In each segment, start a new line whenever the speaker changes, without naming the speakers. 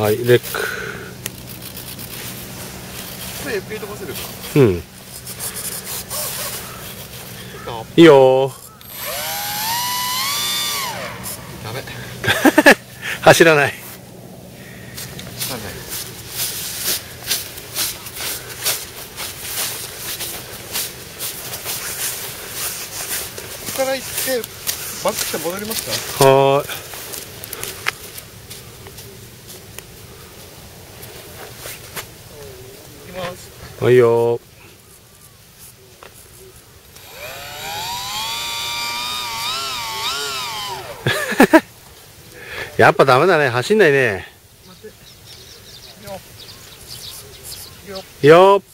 はいレック。
これ飛ばせるか
うん。
あ
いいよ。
ダメ。
走らない。
なんない。ここから行ってバックして戻りますか？
はーい
行きます
はいよ。やっぱダメだね。走んないね。
よ
っ。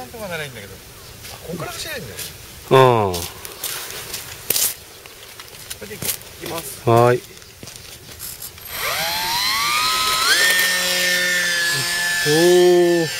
なんとかならいいんだけどあここから走れないんだよ
うん。
これで行こう。行きます。
はーいおー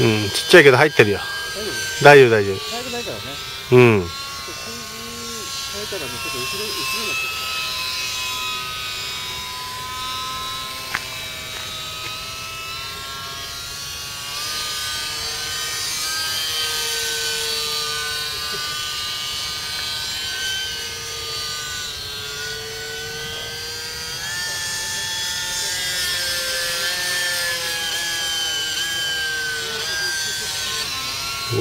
うんちっちゃいけど入ってるよ。
大丈夫。
大丈夫大丈
早くないからね。
夫うん
変えたらねちょっと後ろ後ろになっちゃう
お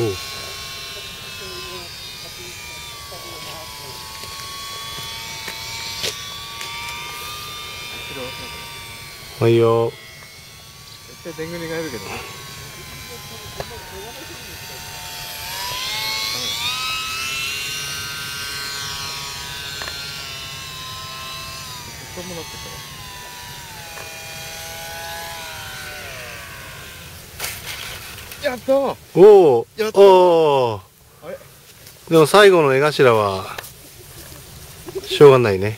はいよ。
絶対でん。ぐりがいるけどねダメだもなってたやったー
おお
やった
おでも最後の絵頭はしょうがないね